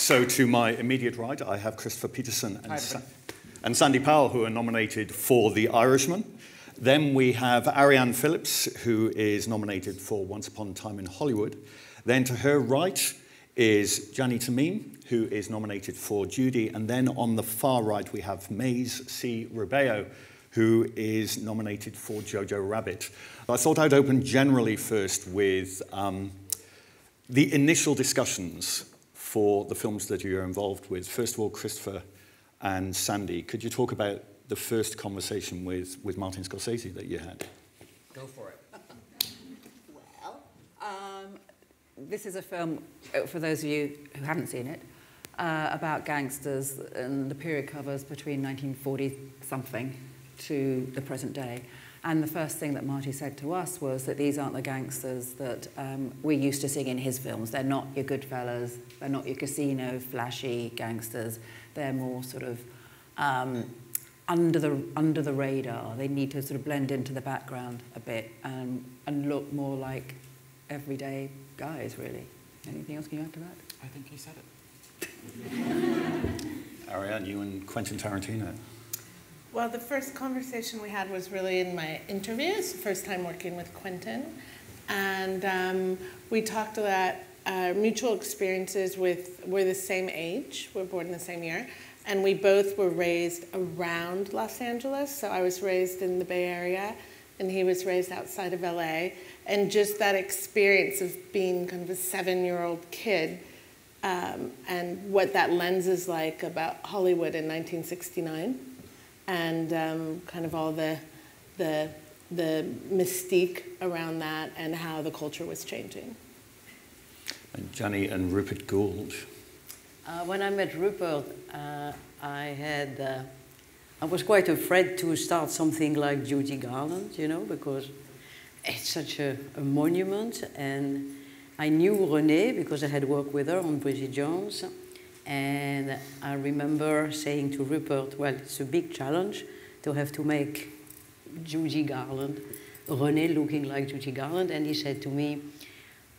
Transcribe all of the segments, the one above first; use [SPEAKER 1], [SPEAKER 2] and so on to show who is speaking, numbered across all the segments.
[SPEAKER 1] So to my immediate right, I have Christopher Peterson and, Sa and Sandy Powell, who are nominated for The Irishman. Then we have Arianne Phillips, who is nominated for Once Upon a Time in Hollywood. Then to her right is Jany Temime, who is nominated for Judy. And then on the far right, we have Mayes C. Rubeo, who is nominated for Jojo Rabbit. I thought I'd open generally first with um, the initial discussions for the films that you're involved with. First of all, Christopher and Sandy, could you talk about the first conversation with, with Martin Scorsese that you had?
[SPEAKER 2] Go for it.
[SPEAKER 3] well, um, this is a film, uh, for those of you who haven't seen it, uh, about gangsters and the period covers between 1940 something to the present day. And the first thing that Marty said to us was that these aren't the gangsters that um, we're used to seeing in his films. They're not your Goodfellas, they're not your casino, flashy gangsters. They're more sort of um, under the under the radar. They need to sort of blend into the background a bit and and look more like everyday guys, really. Anything else can you add to that?
[SPEAKER 2] I think he said it.
[SPEAKER 1] Arianne, you and Quentin Tarantino.
[SPEAKER 4] Well, the first conversation we had was really in my interviews, first time working with Quentin. And um, we talked about uh, mutual experiences with, we're the same age, we're born in the same year, and we both were raised around Los Angeles. So I was raised in the Bay Area, and he was raised outside of LA. And just that experience of being kind of a seven year old kid um, and what that lens is like about Hollywood in 1969 and um, kind of all the, the, the mystique around that and how the culture was changing.
[SPEAKER 1] And Jany and Rupert Goold.
[SPEAKER 5] Uh, when I met Rupert, uh, I had, uh, I was quite afraid to start something like Judy Garland, you know, because it's such a, a monument. And I knew Renee because I had worked with her on Bridget Jones. And I remember saying to Rupert, well, it's a big challenge to have to make Judy Garland, Renee looking like Judy Garland. And he said to me,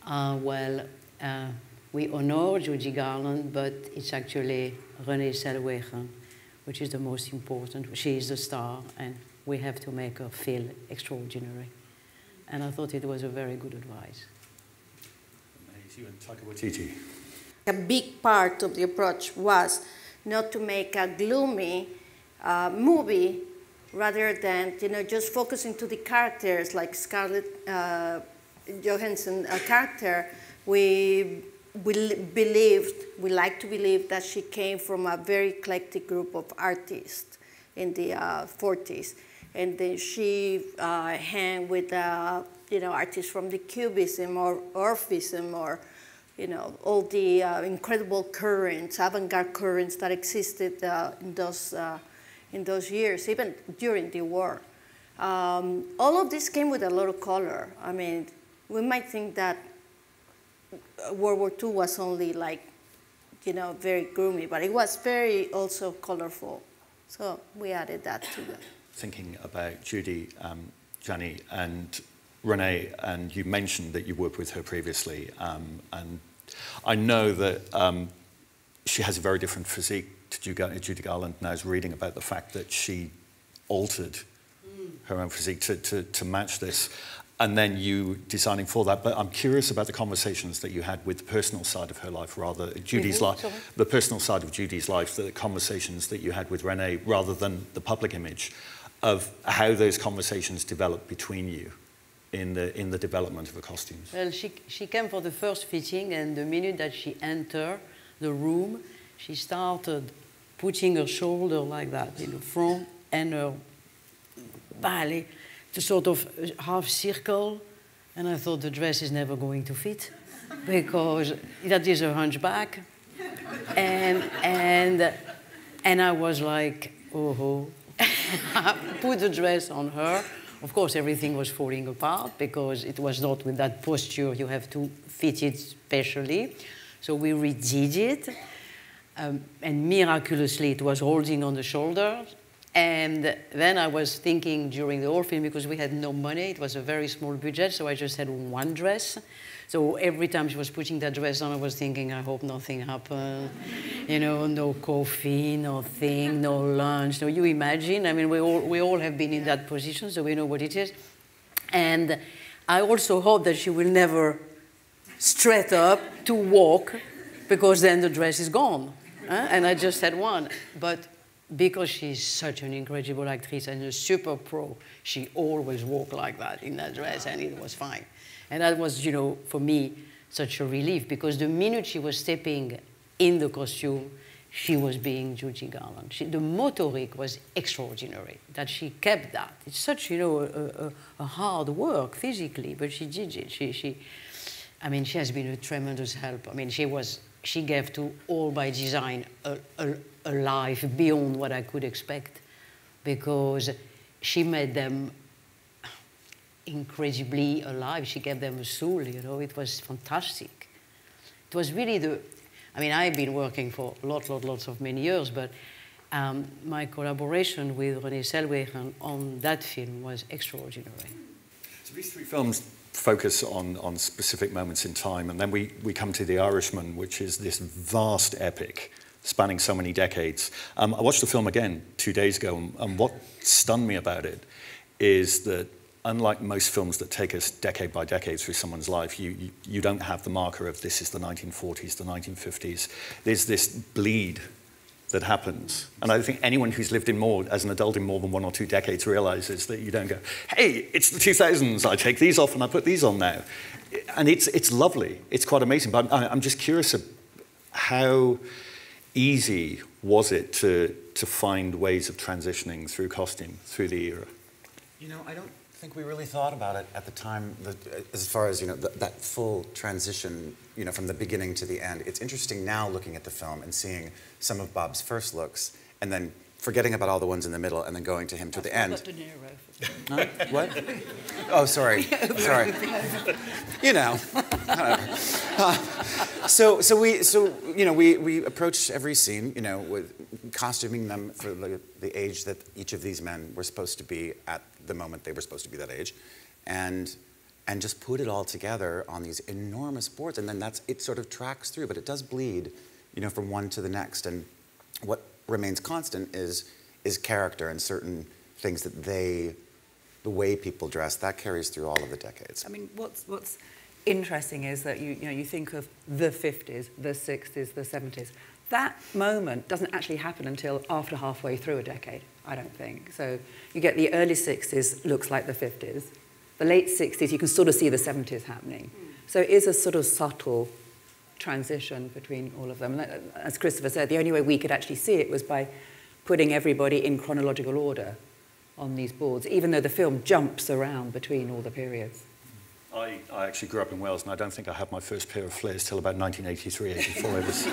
[SPEAKER 5] uh, well, uh, we honor Judy Garland, but it's actually Renee Zellweger, which is the most important. She is the star, and we have to make her feel extraordinary. And I thought it was a very good advice.
[SPEAKER 1] You and Taika Waititi.
[SPEAKER 6] A big part of the approach was not to make a gloomy uh, movie rather than you know just focusing to the characters like Scarlett uh, Johansson uh, character. We we believed, we like to believe that she came from a very eclectic group of artists in the uh, 40s. And then she uh, hang with, uh, you know, artists from the Cubism or Orphism or, you know, all the uh, incredible currents, avant-garde currents that existed uh, in, those, uh, in those years, even during the war. Um, all of this came with a lot of color. I mean, we might think that World War II was only like, you know, very gloomy, but it was very also colorful. So we added that to that.
[SPEAKER 1] Thinking about Judy, um, Jany, and Renee, and you mentioned that you worked with her previously, um, and I know that um, she has a very different physique to Judy Garland, and I was reading about the fact that she altered her own physique to, to, to match this and then you designing for that. But I'm curious about the conversations that you had with the personal side of her life, rather Judy's mm -hmm. life, the personal side of Judy's life, the conversations that you had with Renee, rather than the public image of how those conversations developed between you in the in the development of the costumes.
[SPEAKER 5] Well, she she came for the first fitting, and the minute that she entered the room, she started putting her shoulder like that in the front and her belly the sort of uh, half circle. And I thought the dress is never going to fit because that is a hunchback. And, and, and I was like, oh, oh. put the dress on her. Of course, everything was falling apart because it was not with that posture. You have to fit it specially. So we redid it. Um, and miraculously, it was holding on the shoulders. And then I was thinking during the film, because we had no money, it was a very small budget, so I just had one dress. So every time she was putting that dress on, I was thinking, I hope nothing happened. You know, no coffee, nothing, no lunch. No, you imagine? I mean, we all, we all have been in that position, so we know what it is. And I also hope that she will never straight up to walk because then the dress is gone. Huh? And I just had one. But because she's such an incredible actress and a super pro, she always walked like that in that dress and it was fine. And that was, you know, for me, such a relief because the minute she was stepping in the costume, she was being Judy Garland. She, the motoric was extraordinary, that she kept that. It's such, you know, a, a, a, hard work physically, but she did it. She, she, I mean, she has been a tremendous help. I mean, she was, she gave to All by Design a, a, a life beyond what I could expect because she made them incredibly alive. She gave them a soul, you know, it was fantastic. It was really the, I mean, I've been working for lots, lots, lots of many years, but um, my collaboration with Renée Zellweger on that film was extraordinary.
[SPEAKER 1] So these three films focus on, on specific moments in time, and then we, we come to The Irishman, which is this vast epic spanning so many decades. Um, I watched the film again two days ago, and, and what stunned me about it is that unlike most films that take us decade by decade through someone's life, you, you, you, don't have the marker of this is the 1940s, the 1950s. There's this bleed that happens. And I think anyone who's lived in more, as an adult in more than one or two decades, realizes that you don't go, hey, it's the 2000s, I take these off and I put these on now. And it's, it's lovely, it's quite amazing. But I'm, I'm just curious how easy was it to, to find ways of transitioning through costume, through the era?
[SPEAKER 7] You know, I don't think we really thought about it at the time, the, as far as you know, the, that full transition, you know, from the beginning to the end. It's interesting now looking at the film and seeing some of Bob's first looks, and then forgetting about all the ones in the middle, and then going to him to the end. Huh? What? Oh, sorry, sorry. You know. Uh, so, so we, so you know, we we approached every scene, you know, with costuming them for the, the age that each of these men were supposed to be at the moment they were supposed to be that age, and and just put it all together on these enormous boards, and then that's it sort of tracks through, but it does bleed, you know, from one to the next, and what remains constant is is character and certain things that they, the way people dress, that carries through all of the decades.
[SPEAKER 3] I mean, what's what's interesting is that you you know you think of the 50s, the 60s, the 70s. That moment doesn't actually happen until after halfway through a decade. I don't think. So you get the early 60s, looks like the 50s. The late 60s, you can sort of see the 70s happening. So it is a sort of subtle transition between all of them. Uh, as Christopher said, the only way we could actually see it was by putting everybody in chronological order on these boards, even though the film jumps around between all the periods.
[SPEAKER 1] I, I actually grew up in Wales, and I don't think I had my first pair of flares till about 1983, 84. it was,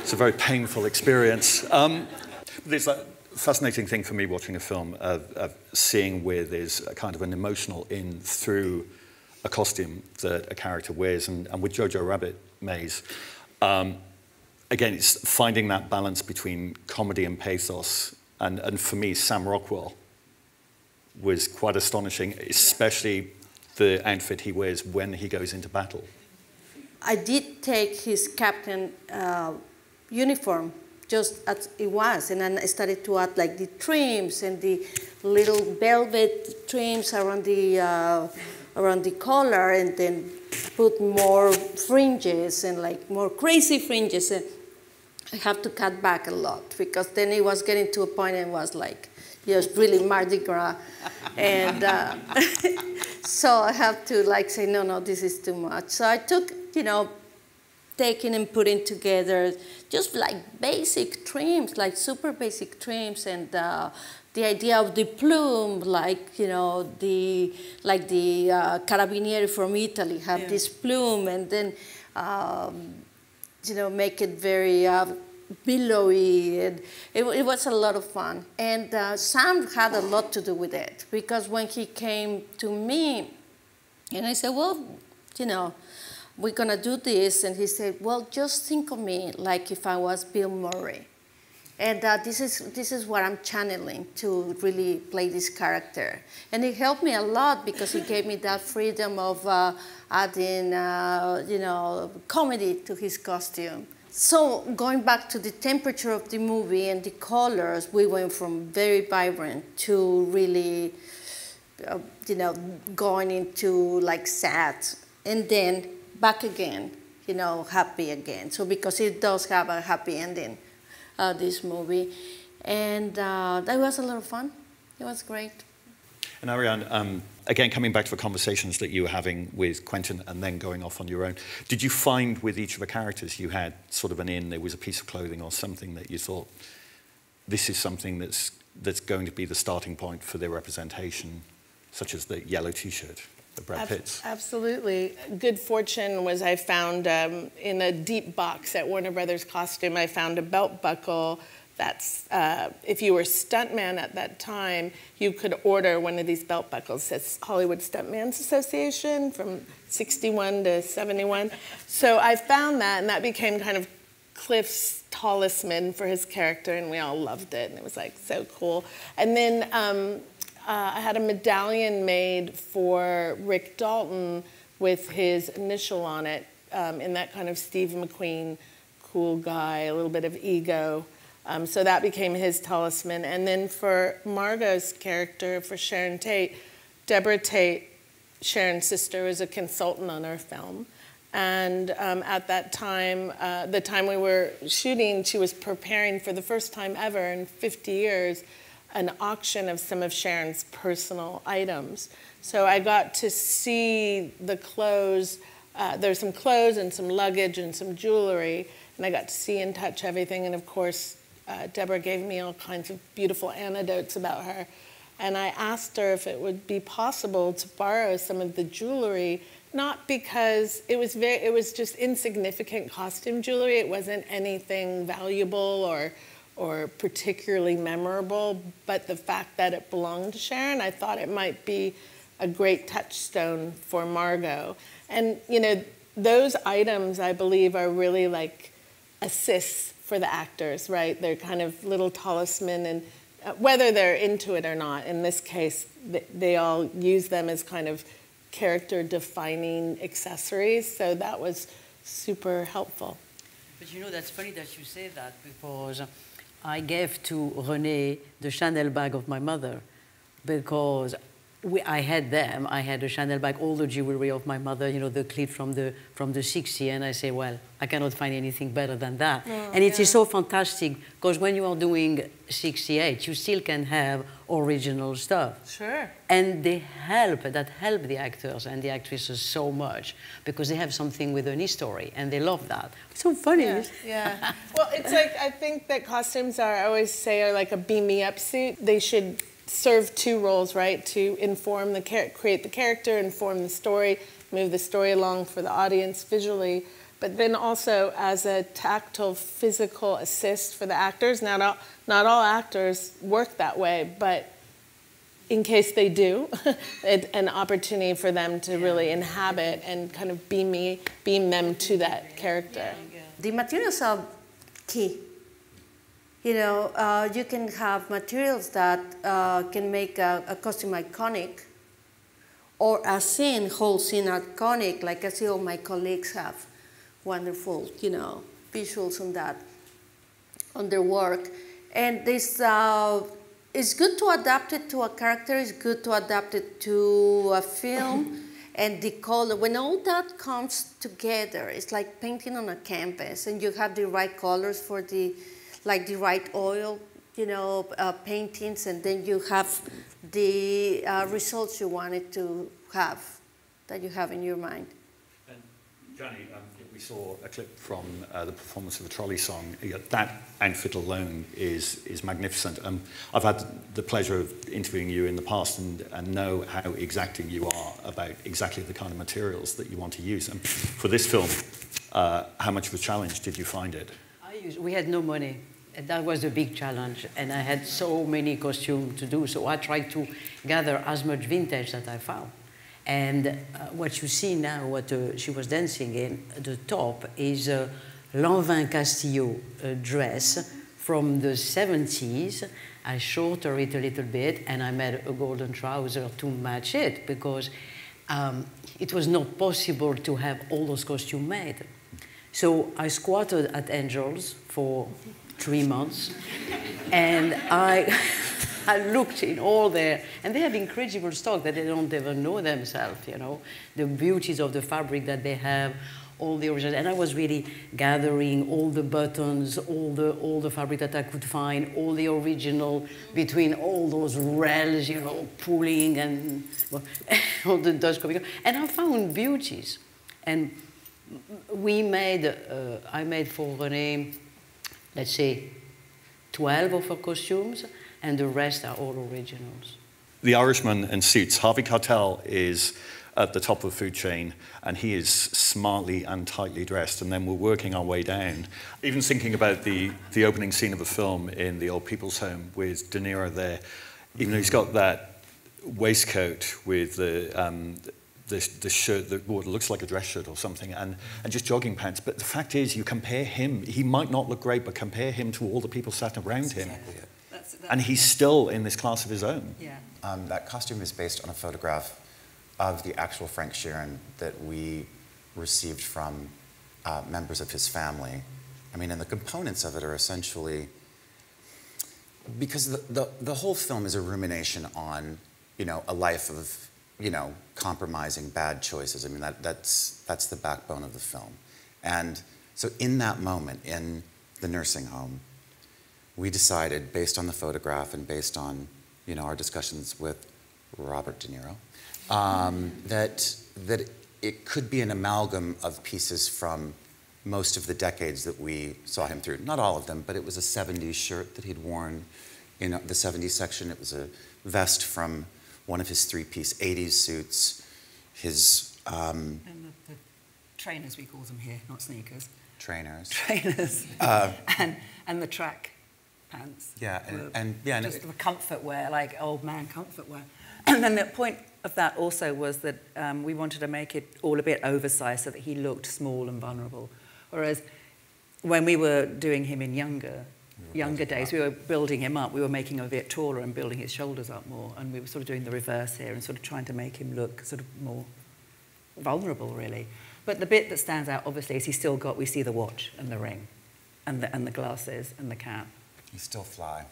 [SPEAKER 1] it's a very painful experience. Um, there's that fascinating thing for me watching a film of, of seeing where there's a kind of an emotional in through a costume that a character wears. And, and with Jojo Rabbit Mayes, um, again, it's finding that balance between comedy and pathos. And, and for me, Sam Rockwell was quite astonishing, especially the outfit he wears when he goes into battle.
[SPEAKER 6] I did take his captain uh, uniform just as it was. And then I started to add like the trims and the little velvet trims around the, uh, around the collar and then put more fringes and like more crazy fringes. And I have to cut back a lot because then it was getting to a point and was like, just really Mardi Gras. and uh, so I have to like say, no, no, this is too much. So I took, you know, taking and putting together just like basic trims, like super basic trims, and uh, the idea of the plume, like you know the like the uh, carabinieri from Italy have yeah. this plume, and then um, you know make it very. Uh, billowy and it, it, was a lot of fun and uh, sam had a lot to do with it because when he came to me and i said well you know we're going to do this. And he said, well, just think of me like if I was Bill Murray. And uh, this, is, this is what I'm channeling to really play this character. And it helped me a lot because it gave me that freedom of uh, adding, uh, you know, comedy to his costume. So going back to the temperature of the movie and the colors, we went from very vibrant to really, uh, you know, going into like sad, and then back again, you know, happy again. So because it does have a happy ending, uh, this movie, and uh, that was a lot of fun. It was great.
[SPEAKER 1] And Arianne, um, again, coming back to the conversations that you were having with Quentin and then going off on your own, did you find with each of the characters you had sort of an in, there was a piece of clothing or something that you thought, this is something that's, that's going to be the starting point for their representation, such as the yellow t-shirt, the Brad Pitts?
[SPEAKER 4] Absolutely. Good fortune was I found um, in a deep box at Warner Brothers Costume, I found a belt buckle that's, uh, if you were stuntman at that time, you could order one of these belt buckles. It's Hollywood Stuntmans Association from 61 to 71. So I found that, and that became kind of Cliff's talisman for his character, and we all loved it, and it was like so cool. And then um, uh, I had a medallion made for Rick Dalton with his initial on it um, in that kind of Steve McQueen cool guy, a little bit of ego. Um, so that became his talisman. And then for Margot's character, for Sharon Tate, Debra Tate, Sharon's sister, was a consultant on our film. And um, at that time, uh, the time we were shooting, she was preparing for the first time ever in 50 years an auction of some of Sharon's personal items. So I got to see the clothes. Uh, there's some clothes and some luggage and some jewelry, and I got to see and touch everything. And of course, uh, Debra gave me all kinds of beautiful anecdotes about her. And I asked her if it would be possible to borrow some of the jewelry, not because it was very, it was just insignificant costume jewelry. It wasn't anything valuable or, or particularly memorable, but the fact that it belonged to Sharon, I thought it might be a great touchstone for Margot. And you know, those items I believe are really like assists for the actors, right? They're kind of little talisman, and uh, whether they're into it or not, in this case, they, they all use them as kind of character defining accessories. So that was super helpful.
[SPEAKER 5] But you know, that's funny that you say that because I gave to Renee the Chanel bag of my mother because we, I had them. I had a Chanel bag, all the jewelry of my mother, you know, the clip from the from the 60s, and I say, well, I cannot find anything better than that. Oh, and it yeah. is so fantastic because when you are doing 68, you still can have original stuff.
[SPEAKER 4] Sure.
[SPEAKER 5] And they help, that help the actors and the actresses so much because they have something with an history and they love that. It's so funny.
[SPEAKER 4] Yeah. yeah. well, it's like, I think that costumes are, I always say, are like a beam me up suit. They should serve two roles, right? To inform the create the character, inform the story, move the story along for the audience visually, but then also as a tactile, physical assist for the actors. Not all, not all actors work that way, but in case they do, it, an opportunity for them to really inhabit and kind of beam me, beam them to that character.
[SPEAKER 6] The materials are key you know, uh, you can have materials that uh, can make a, a, costume iconic or a scene, whole scene iconic, like I see all my colleagues have wonderful, you know, visuals on that, on their work. And this, uh, it's good to adapt it to a character, it's good to adapt it to a film. and the color, when all that comes together, it's like painting on a canvas and you have the right colors for the, like the right oil, you know, uh, paintings, and then you have the uh, results you wanted to have, that you have in your mind.
[SPEAKER 1] And Jany, um, we saw a clip from uh, the performance of the trolley song. That outfit alone is, is magnificent. Um, I've had the pleasure of interviewing you in the past and, and know how exacting you are about exactly the kind of materials that you want to use. And for this film, uh, how much of a challenge did you find it?
[SPEAKER 5] Used, we had no money. And that was a big challenge, and I had so many costumes to do, so I tried to gather as much vintage that I found. And uh, what you see now, what uh, she was dancing in, the top is a Lanvin Castillo uh, dress from the 70s. I shorter it a little bit and I made a golden trouser to match it because um, it was not possible to have all those costumes made. So I squatted at Angels for three months. And I, I looked in all there, and they have incredible stock that they don't even know themselves, you know, the beauties of the fabric that they have, all the original, and I was really gathering all the buttons, all the all the fabric that I could find, all the original between all those rails, you know, pulling and well, all the dust coming and I found beauties, and we made, uh, I made for René, let's say, 12 of her costumes, and the rest are all originals.
[SPEAKER 1] The Irishman in suits. Harvey Keitel is at the top of the food chain, and he is smartly and tightly dressed. And then we're working our way down. Even thinking about the, the opening scene of a film in the old people's home with De Niro there, even though he's got that waistcoat with the, um, the, the shirt that well, looks like a dress shirt or something, and, and just jogging pants. But the fact is, you compare him, he might not look great, but compare him to all the people sat around him.
[SPEAKER 7] Exactly it.
[SPEAKER 3] That's,
[SPEAKER 1] And he's still in this class of his own.
[SPEAKER 3] yeah.
[SPEAKER 7] Um, that costume is based on a photograph of the actual Frank Sheeran that we received from uh, members of his family. I mean, and the components of it are essentially because the, the, the whole film is a rumination on, you know, a life of, you know, compromising bad choices. I mean, that, that's, that's the backbone of the film. And so in that moment, in the nursing home, we decided, based on the photograph and based on, you know, our discussions with Robert De Niro, um, that, that it could be an amalgam of pieces from most of the decades that we saw him through. Not all of them, but it was a 70s shirt that he'd worn in the 70s section. It was a vest from one of his three piece 80s suits, his um,
[SPEAKER 3] And the, the trainers, we call them here, not sneakers.
[SPEAKER 7] trainers.
[SPEAKER 3] Trainers.
[SPEAKER 7] Uh,
[SPEAKER 3] and, and the track pants.
[SPEAKER 7] Yeah, and- and- yeah, and
[SPEAKER 3] just
[SPEAKER 7] it-
[SPEAKER 3] the comfort wear, like old man comfort wear. And then the point of that also was that um, we wanted to make it all a bit oversized so that he looked small and vulnerable. Whereas when we were doing him in younger, younger days, we were building him up. We were making him a bit taller and building his shoulders up more. And we were sort of doing the reverse here and sort of trying to make him look sort of more vulnerable, really. But the bit that stands out, obviously, is he's still got, we see the watch and the ring and the, and the glasses and the cap.
[SPEAKER 7] You still fly.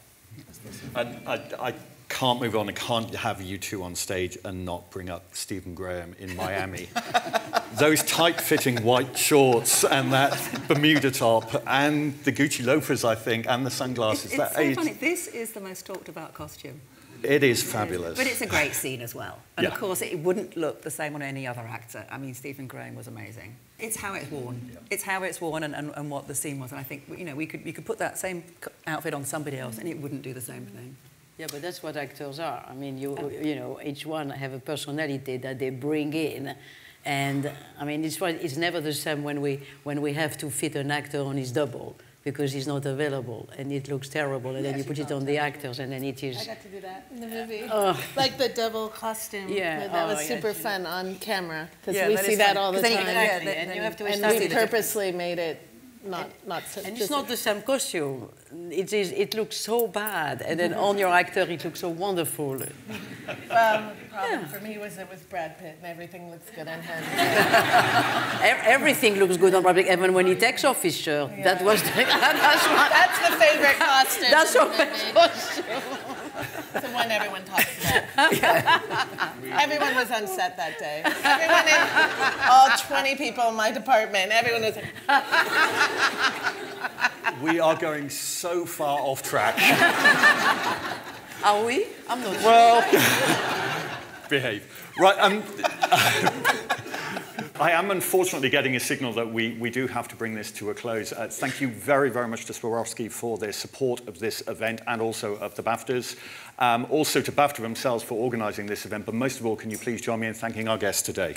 [SPEAKER 1] I, I, I can't move on. I can't have you two on stage and not bring up Stephen Graham in Miami. Those tight-fitting white shorts and that Bermuda top and the Gucci loafers, I think, and the sunglasses.
[SPEAKER 3] It's, it's
[SPEAKER 1] that
[SPEAKER 3] so
[SPEAKER 1] is-
[SPEAKER 3] funny. This is the most talked about costume.
[SPEAKER 1] It is fabulous.
[SPEAKER 3] But it's a great scene as well. And
[SPEAKER 1] Yeah.
[SPEAKER 3] of course, it wouldn't look the same on any other actor. I mean, Stephen Graham was amazing. It's how it's worn. It's how it's worn and, and, and what the scene was. And I think, you know, we could, we could put that same outfit on somebody else and it wouldn't do the same thing.
[SPEAKER 5] Yeah, but that's what actors are. I mean, you you know, each one have a personality that they bring in, and I mean, it's it's never the same when we when we have to fit an actor on his double because he's not available and it looks terrible, and then you put it on the actors, and then it is I
[SPEAKER 4] got to do that in the uh, movie.
[SPEAKER 5] Oh.
[SPEAKER 4] Like the double costume.
[SPEAKER 5] Yeah,
[SPEAKER 4] That oh, was
[SPEAKER 5] oh, yeah,
[SPEAKER 4] super fun on camera because
[SPEAKER 3] Yeah,
[SPEAKER 4] we
[SPEAKER 3] that
[SPEAKER 4] see that
[SPEAKER 3] fun.
[SPEAKER 4] all the time.
[SPEAKER 3] can- yeah,
[SPEAKER 5] Exactly,
[SPEAKER 3] then-
[SPEAKER 5] and
[SPEAKER 3] then
[SPEAKER 5] you have to
[SPEAKER 3] and
[SPEAKER 4] we purposely made it not not so.
[SPEAKER 5] And it's not the same costume. It is. It looks so bad, and then on your actor, it looks so wonderful.
[SPEAKER 4] Well, the problem for me was it was Brad Pitt and everything looks good on him.
[SPEAKER 5] Everything looks good on Brad Pitt, even when he takes off his shirt. That was. The, that's what.
[SPEAKER 4] That's the favorite costume.
[SPEAKER 5] That's your
[SPEAKER 4] movie.
[SPEAKER 5] costume.
[SPEAKER 4] It's the one everyone talks about. everyone was on set that day. Everyone in all 20 people in my department, everyone was like,
[SPEAKER 1] we are going so far off track.
[SPEAKER 5] Are we? I'm not.
[SPEAKER 1] well, behave. Right. Um, I am unfortunately getting a signal that we, we do have to bring this to a close. Uh, thank you very, very much to Swarovski for their support of this event and also of the BAFTAs. Um, also to BAFTA themselves for organising this event. But most of all, can you please join me in thanking our guests today?